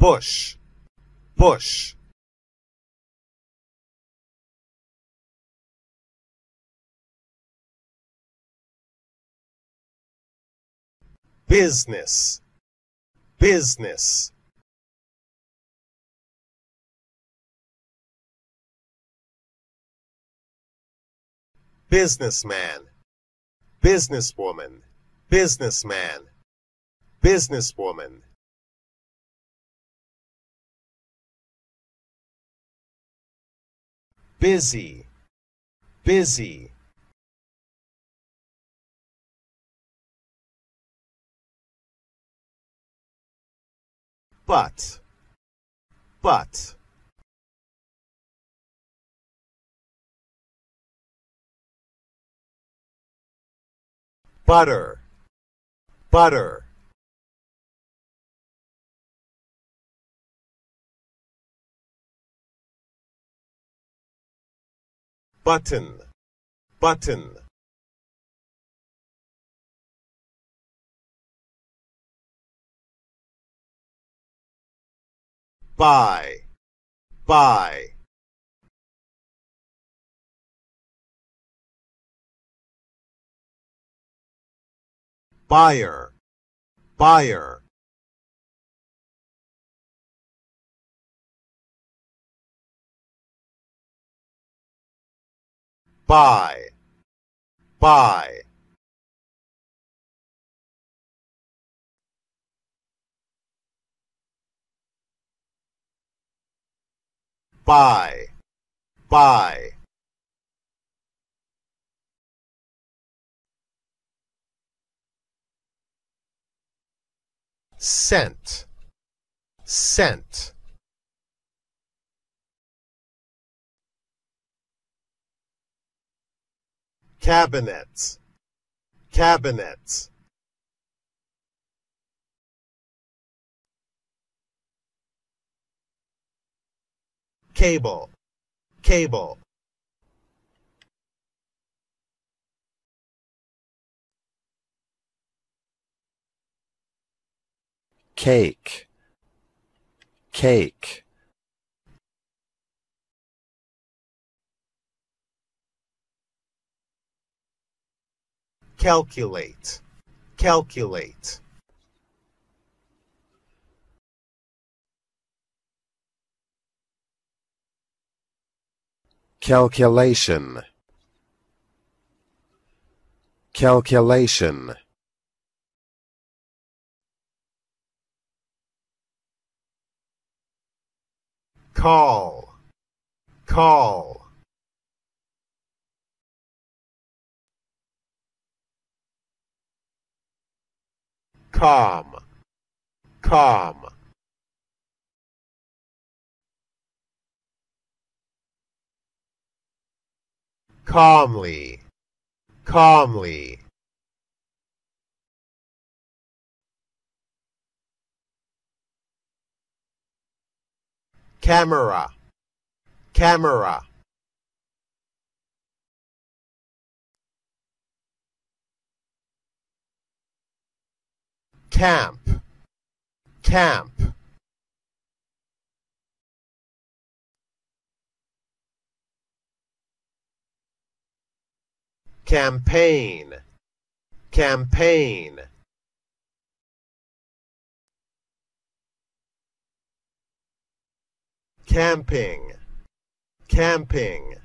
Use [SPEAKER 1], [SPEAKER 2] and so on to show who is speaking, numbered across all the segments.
[SPEAKER 1] bush, bush. business, business. businessman, businesswoman, businessman, businesswoman. Busy, busy. but, but. butter, butter. Button, button. buy, buy. buyer, buyer. Buy, buy. buy, buy. Scent, scent. Cabinet, cabinet. cable, cable.
[SPEAKER 2] cake, cake.
[SPEAKER 1] Calculate, calculate.
[SPEAKER 2] calculation. Calculation.
[SPEAKER 1] Call. Call calm calm calmly, calmly. Camera, camera. Camp, camp. campaign, campaign. camping, camping.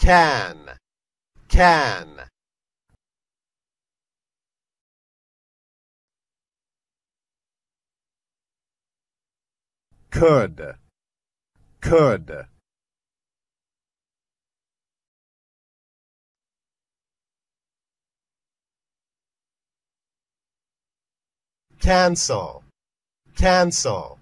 [SPEAKER 1] Can, can. could, could. cancel, cancel.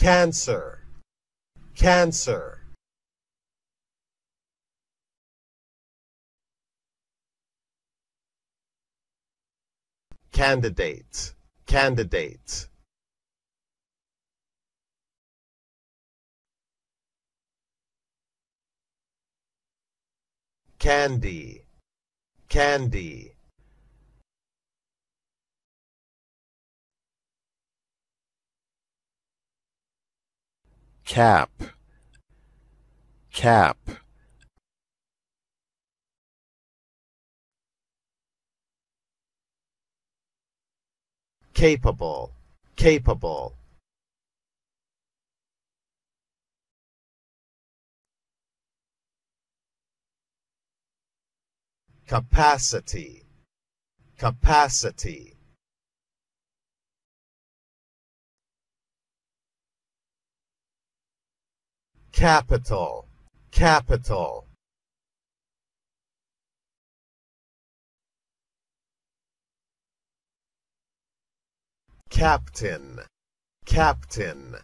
[SPEAKER 1] cancer, cancer. Candidate, candidate. Candy, candy.
[SPEAKER 2] Cap, cap,
[SPEAKER 1] capable, capable. capacity, capacity. Capital, capital. captain, captain.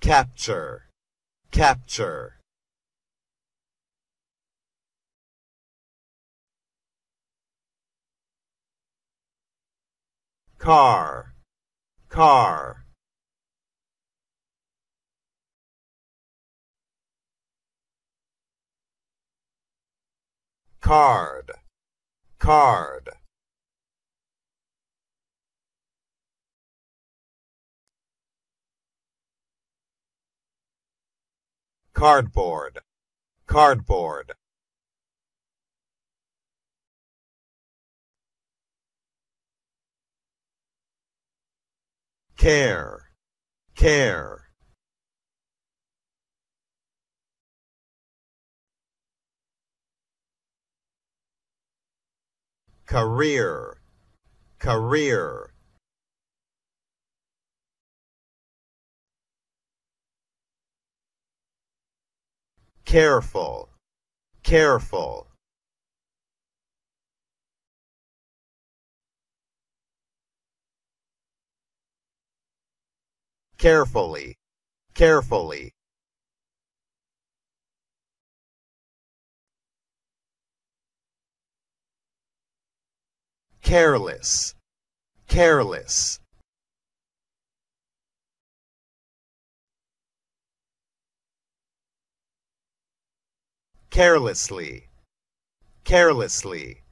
[SPEAKER 1] capture, capture. Car, car. card, card. cardboard, cardboard. Care, care. career, career. careful, careful. Carefully, carefully. careless, careless. carelessly, carelessly.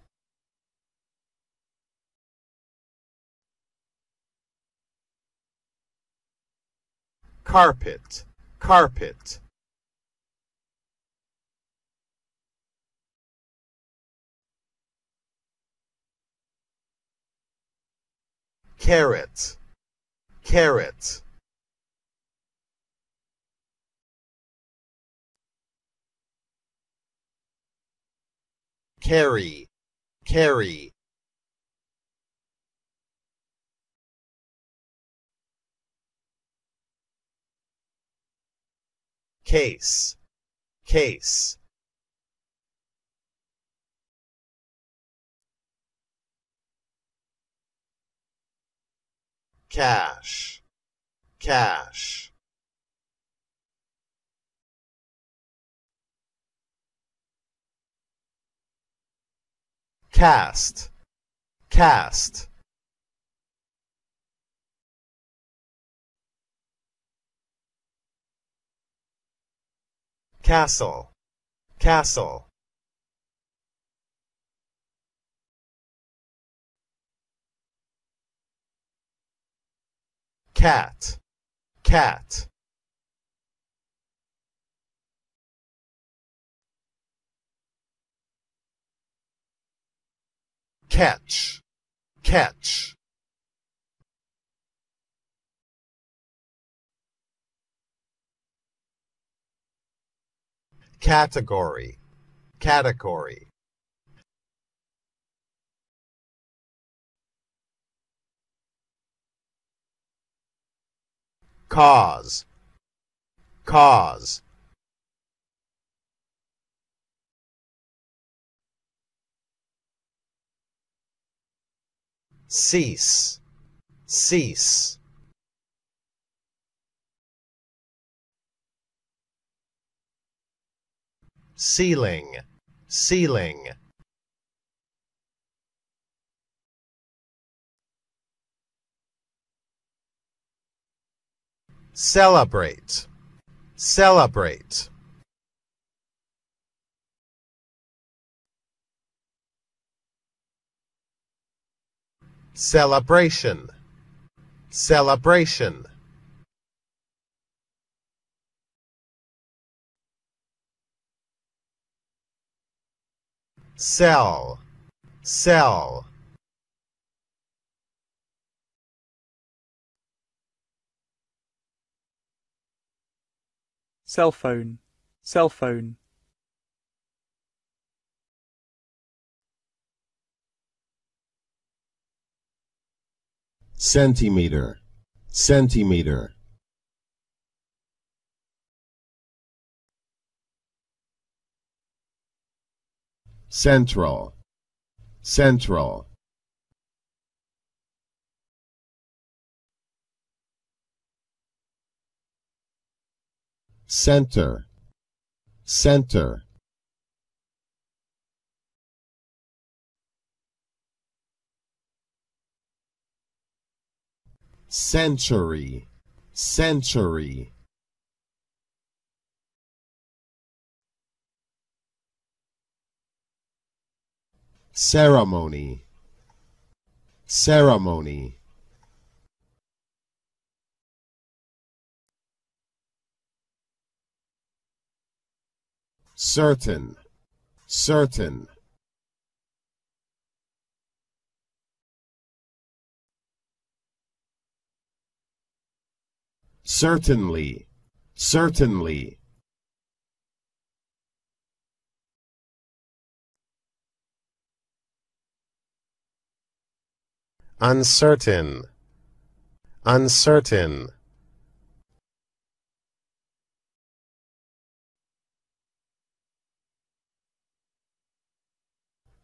[SPEAKER 1] Carpet, carpet. carrot, carrot. carry, carry. Case, case. cash, cash. cast, cast. Castle, castle. cat, cat. catch, catch. Category, category. cause, cause. cease, cease. Ceiling, ceiling.
[SPEAKER 3] celebrate, celebrate. Celebration, celebration. Cell, sell.
[SPEAKER 4] cell phone, cell phone,
[SPEAKER 1] centimeter, centimeter, central, central, center, center, century, century, ceremony, ceremony, certain, certain, certainly, certainly,
[SPEAKER 3] uncertain, uncertain.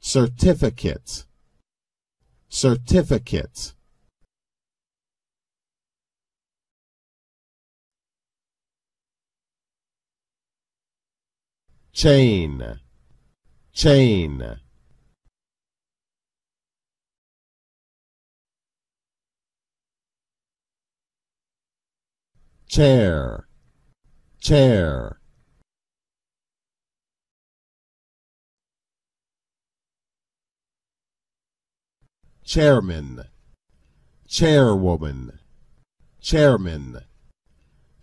[SPEAKER 1] certificate, certificate, chain, chain, chair, chair, chairman, chairwoman, chairman,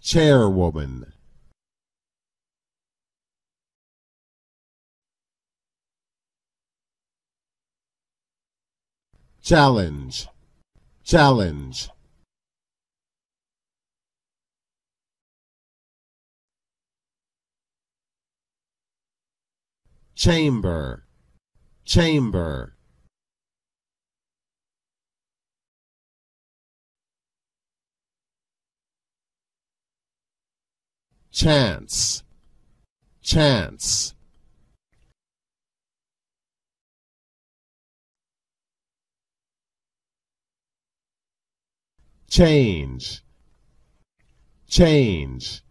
[SPEAKER 1] chairwoman, challenge, challenge, chamber, chamber, chance, chance, change, change,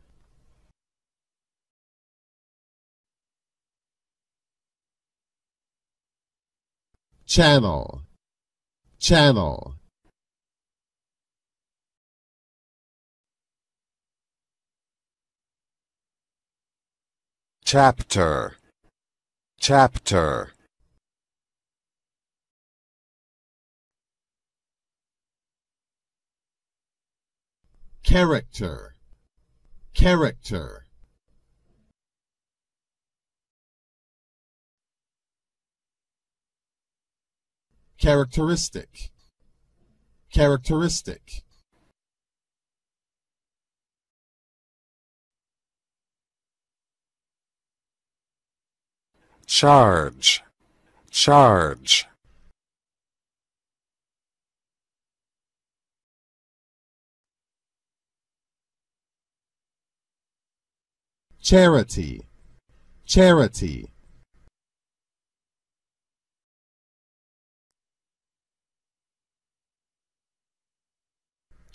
[SPEAKER 1] channel, channel, chapter, chapter, character, character, characteristic, characteristic, charge, charge, charity, charity,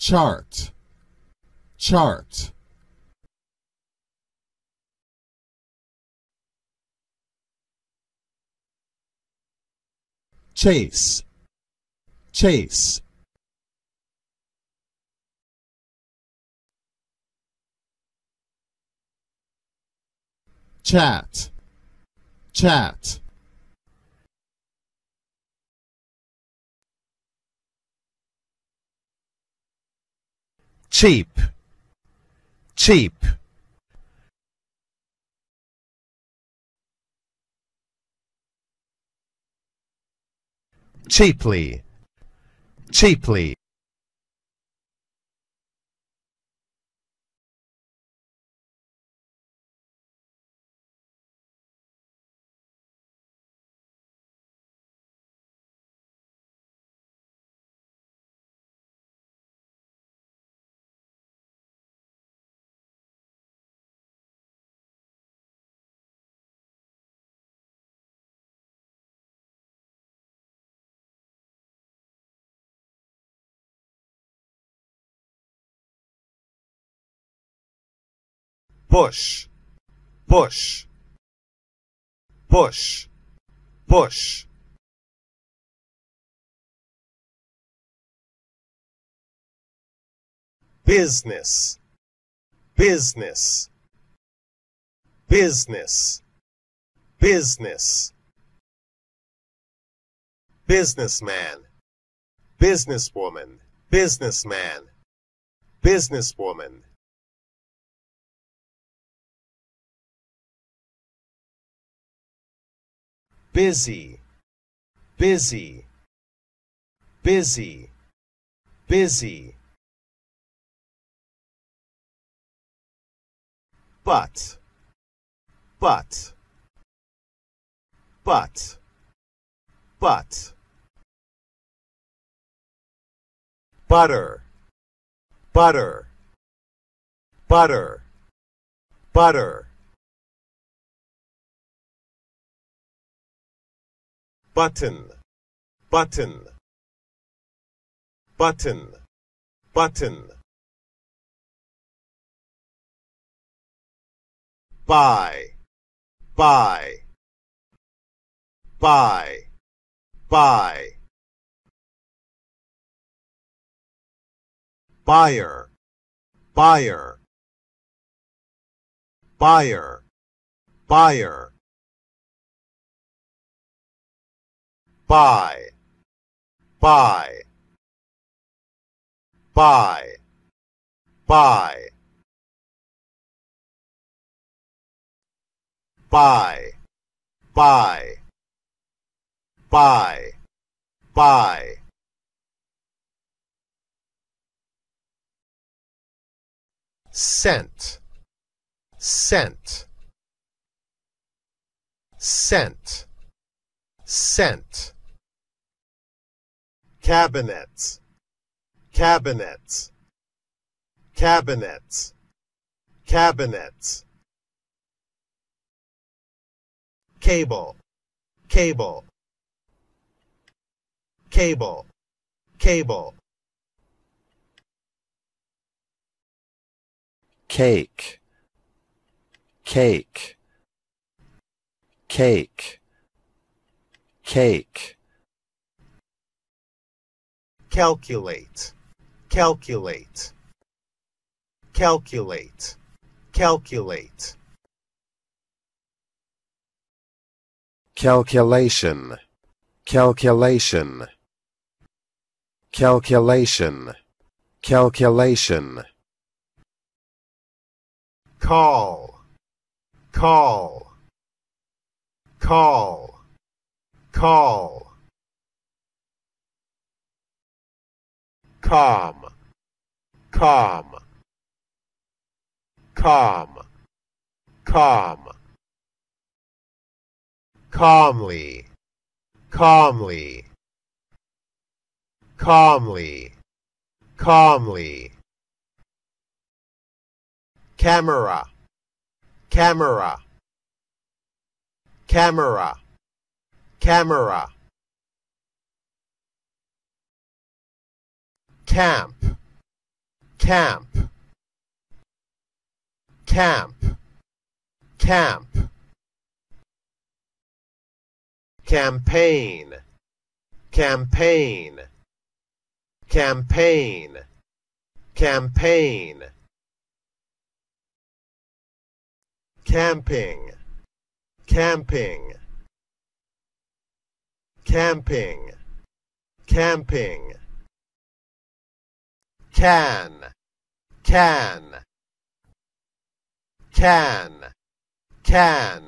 [SPEAKER 1] chart. Chart. Chase. Chase.
[SPEAKER 2] Chat. Chat.
[SPEAKER 1] Cheap, cheap, cheaply, cheaply, bush, bush, bush, bush. Business, business, business, business. Businessman, businesswoman, businessman, businesswoman. Busy, busy, busy, busy. But, but, but, but. Butter, butter, butter, butter. Button, button, button, button. Buy, buy, buy, buy. Buyer, buyer, buyer, buyer. Buy, buy, buy, buy, buy, buy, buy, buy. Cent, cent, cent, cent cabinet, cabinet, cabinet, cabinet. Cable, cable, cable, cable.
[SPEAKER 5] cake, cake, cake, cake
[SPEAKER 1] calculate, calculate, calculate, calculate.
[SPEAKER 5] calculation, calculation, calculation, calculation.
[SPEAKER 1] Call, call, call, call. Calm, calm, calm, calm, calmly, calmly, calmly, calmly. Camera, camera, camera, camera. Camp, camp, camp, camp. Campaign, campaign, campaign, campaign. Camping, camping. Camping. Camping can. Can. Can. Can.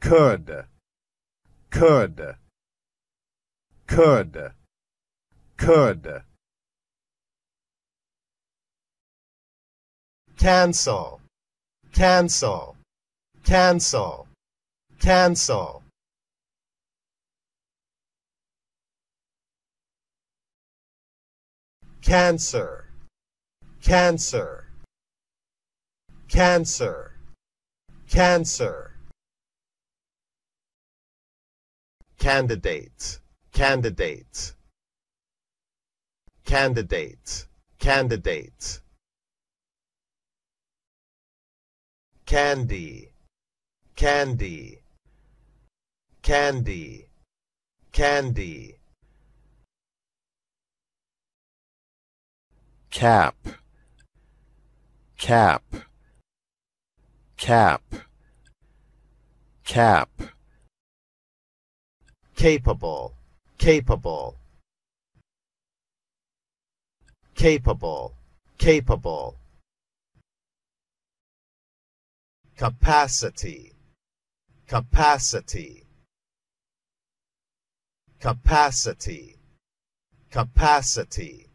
[SPEAKER 1] Could. Could. Could. Could. Cancel. Cancel. Cancel. Cancel cancer. Cancer. Cancer. Cancer. Candidate candidate candidate candidate candy. Candy. Candy. Candy
[SPEAKER 5] cap. Cap. Cap. Cap.
[SPEAKER 1] Capable. Capable. Capable. Capable. Capacity. Capacity. Capacity. Capacity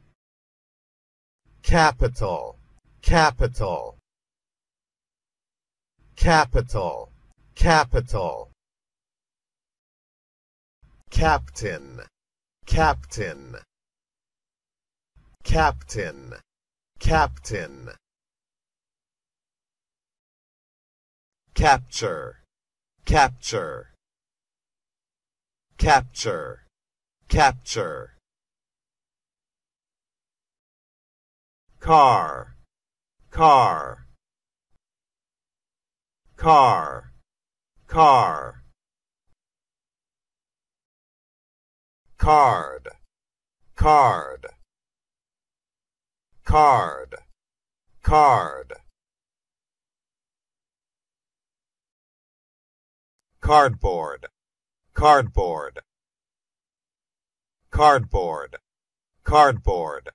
[SPEAKER 1] capital. Capital. Capital. Capital. Captain. Captain. Captain. Captain. Capture. Capture. Capture. Capture car car car car card card card card cardboard cardboard cardboard cardboard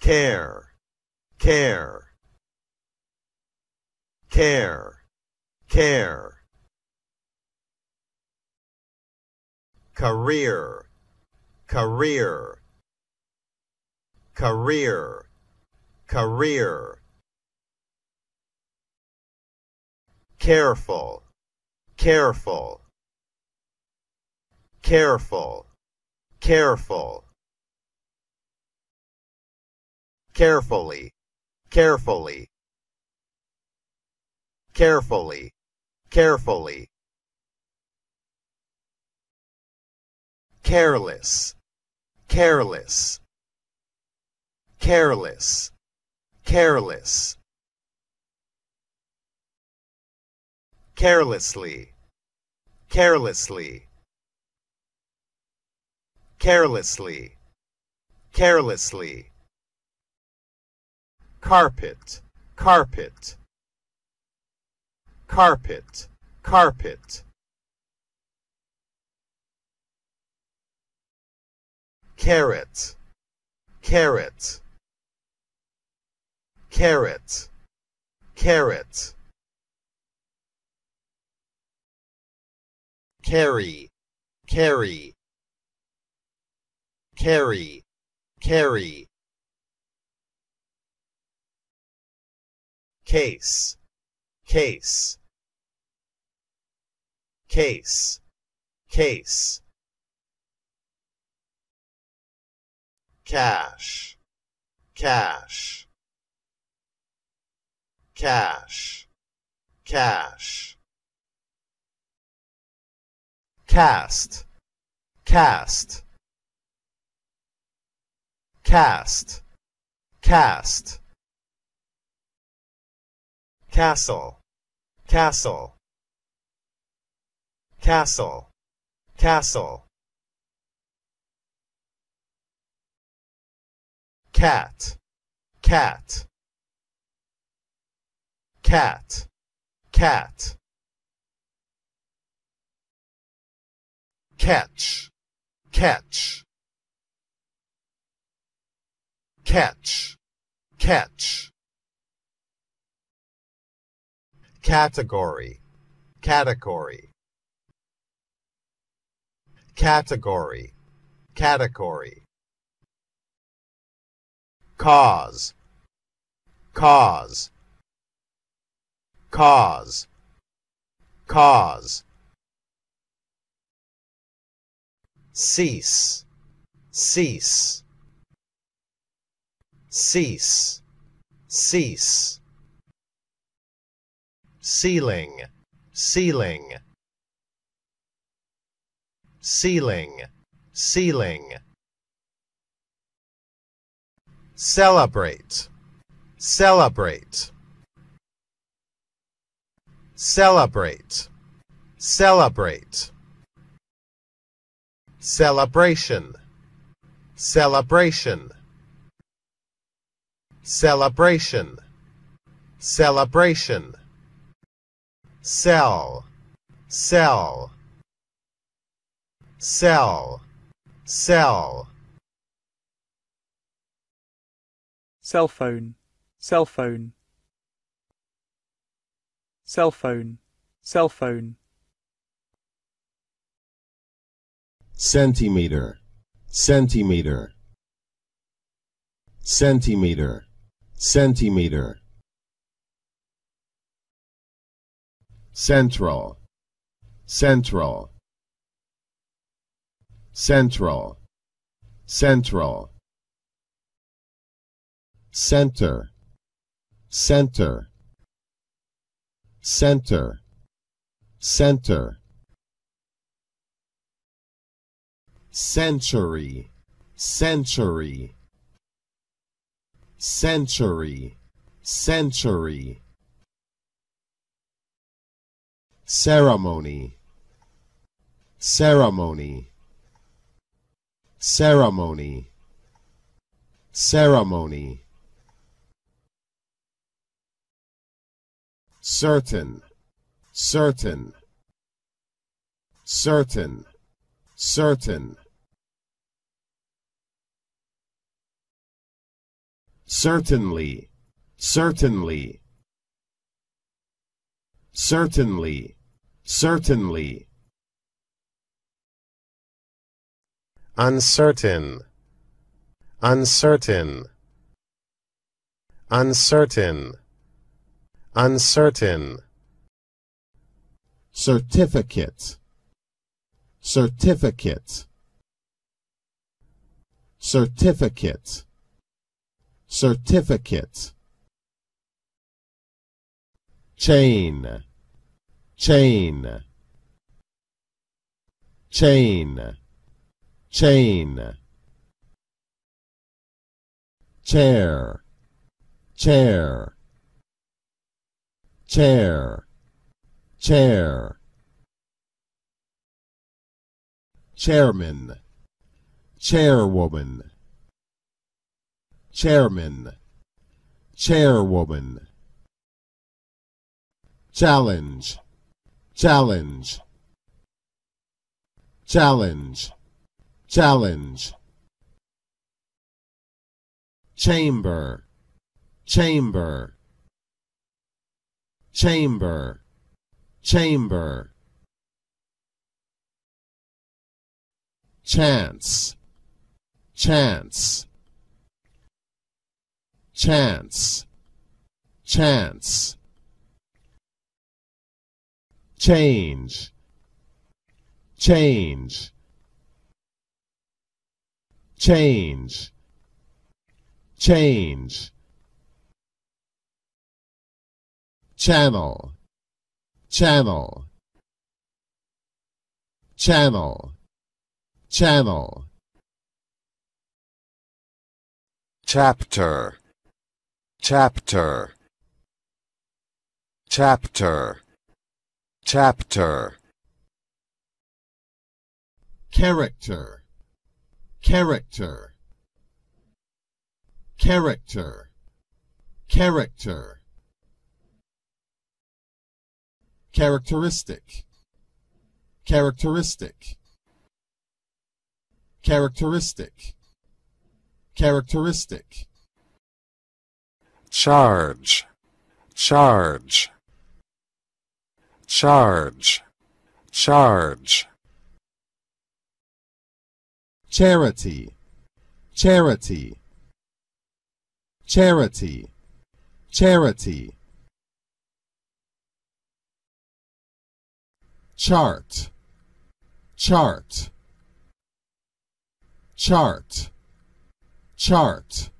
[SPEAKER 1] care. Care. Care. Care. Career. Career. Career. Career. Careful. Careful. Careful. Careful carefully. Carefully. Carefully. Carefully. Careless. Careless. Careless. Careless. Carelessly. Carelessly. Carelessly. Carelessly carpet. Carpet. Carpet. Carpet. Carrot. Carrot. Carrot. Carrot. Carry. Carry. Carry. Carry case. Case. Case. Case. Cash. Cash. Cash. Cash. Cast. Cast. Cast. Cast castle. Castle. Castle. Castle. Cat.
[SPEAKER 6] Cat. Cat. Cat. Catch. Catch. Catch. Catch category. Category. Category. Category. Cause. Cause. Cause. Cause. Cease. Cease. Cease. Cease ceiling. Ceiling. Ceiling. Ceiling. Celebrate. Celebrate. Celebrate. Celebrate. Celebration. Celebration. Celebration. Celebration cell. Cell. Cell. Sell.
[SPEAKER 4] Cell phone, cell phone, cell phone, cell phone,
[SPEAKER 1] centimeter, centimeter, centimeter, centimeter. Central, central, central, central. Center, center, center, center. Century, century, century, century. Ceremony, ceremony, ceremony, ceremony. Certain, certain, certain, certain. Certainly, certainly, certainly, certainly.
[SPEAKER 6] uncertain. Uncertain. Uncertain. Uncertain.
[SPEAKER 1] Certificate, certificate, certificate, certificate. Chain, chain, chain, chain. Chair, chair, chair, chair. Chairman, chairwoman, chairman, chairwoman. Challenge, challenge, challenge, challenge. Chamber, chamber, chamber, chamber. Chance, chance, chance, chance. Change, change, change, change. Channel, channel, channel, channel.
[SPEAKER 7] chapter, chapter, chapter, chapter,
[SPEAKER 1] character, character, character, character. Characteristic. Characteristic. Characteristic. Characteristic.
[SPEAKER 8] Charge, charge, charge, charge,
[SPEAKER 1] charity. Charity. Charity. Charity. Chart. Chart. Chart. Chart.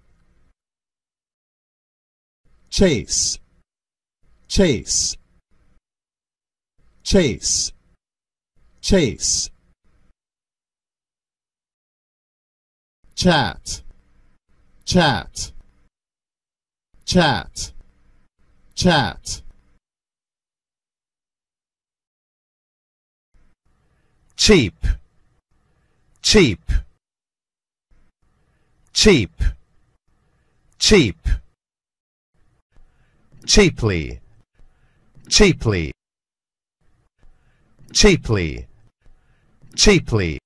[SPEAKER 1] Chase. Chase chase. Chase. Chat. Chat. Chat. Chat.
[SPEAKER 9] Cheap, cheap, cheap, cheap, cheaply, cheaply, cheaply, cheaply.